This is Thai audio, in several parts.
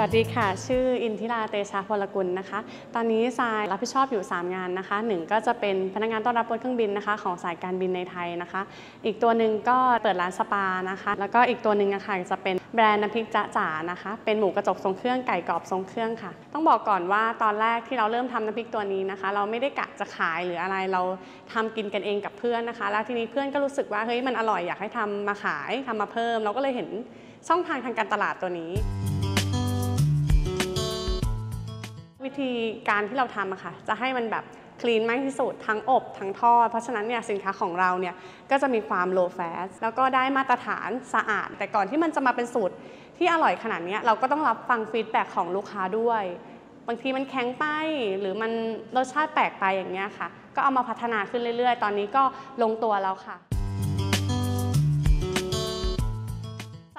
วัสดีค่ะ ชื่ออินทิราเตชะพลกุลนะคะ ตอนนี้ทรายรับผิดชอบอยู่ 3 งานนะคะหนึ่งก็จะเป็นพนักงานต้อนรับบนเครื่องบินนะคะ ของสายการบินในไทยนะคะ อีกตัวหนึ่งก็เปิดร้านสปานะคะ แล้วก็อีกตัวหนึ่งนะคะจะเป็นแบรนด์น้ำพริกจ๊ะจ๋านะคะ เป็นหมูกระจกทรงเครื่องไก่กรอบทรงเครื่องค่ะ ต้องบอกก่อนว่าตอนแรกที่เราเริ่มทำน้ำพริกตัวนี้นะคะ เราไม่ได้กะจะขายหรืออะไรเราทำกินกันเองกับเพื่อนนะคะ แล้วทีนี้เพื่อนก็รู้สึกว่าเฮ้ยมันอร่อยอยากให้ทำมาขายทำมาเพิ่ม เราก็เลยเห็นช่องทางทางการตลาดตัวนี้ ธีการที่เราทำอะค่ะจะให้มันแบบคลีนมากที่สุดทั้งอบทั้งทอด เพราะฉะนั้นเนี่ยสินค้าของเราเนี่ยก็จะมีความ low fat แล้วก็ได้มาตรฐานสะอาด แต่ก่อนที่มันจะมาเป็นสูตรที่อร่อยขนาดนี้เราก็ต้องรับฟังฟีดแบ็ของลูกค้าด้วย บางทีมันแข็งไปหรือมันรสชาติแปลกไปอย่างเงี้ยค่ะ ก็เอามาพัฒนาขึ้นเรื่อยๆ ตอนนี้ก็ลงตัวแล้วค่ะส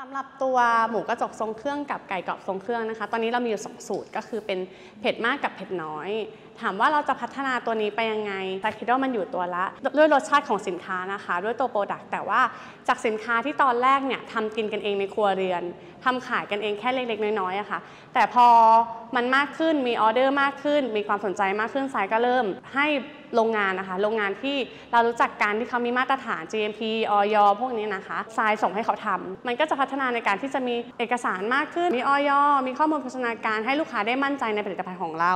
ำหรับตัวหมูกระจกทรงเครื่องกับไก่กรอบทรงเครื่องนะคะ ตอนนี้เรามีอยู่สองสูตรก็คือเป็นเผ็ดมากกับเผ็ดน้อย ถามว่าเราจะพัฒนาตัวนี้ไปยังไงแต่คิดว่ามันอยู่ตัวละ ด้วยรสชาติของสินค้านะคะ ด้วยตัว product แต่ว่าจากสินค้าที่ตอนแรกเนี่ยทำกินกันเองในครัวเรือนทำขายกันเองแค่เล็กๆ น้อยๆอะค่ะ แต่พอมันมากขึ้นมีออเดอร์มากขึ้น มีความสนใจมากขึ้นสายก็เริ่มให้โรงงานนะคะ โรงงานที่เรารู้จักกันที่เขามีมาตรฐาน GMP ออยพวกนี้นะคะทรายส่งให้เขาทำมันก็จะพัฒนาในการที่จะมีเอกสารมากขึ้น มีออยมีข้อมูลโภชนาการให้ลูกค้าได้มั่นใจในผลิตภัณฑ์ของเรา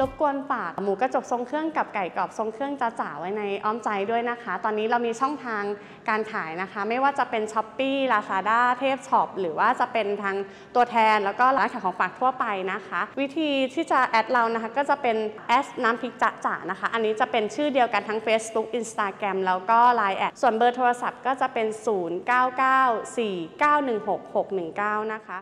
รบกวนฝากหมูกระจกทรงเครื่องกับไก่กรอบทรงเครื่องจ้าจ๋าไว้ในอ้อมใจด้วยนะคะ ตอนนี้เรามีช่องทางการขายนะคะ ไม่ว่าจะเป็น s h อ p e e Lazada เทพช็อปหรือว่าจะเป็นทางตัวแทนแล้วก็ร้านขายของฝากทั่วไปนะคะ วิธีที่จะแอดเรานะคะก็จะเป็นแอดน้ำพริกจ๊ะจ๋านะคะ อันนี้จะเป็นชื่อเดียวกันทั้ง Facebook Instagram แล้วก็ Line แอดส่วนเบอร์โทรศัพท์ก็จะเป็น 0994916619 นะคะ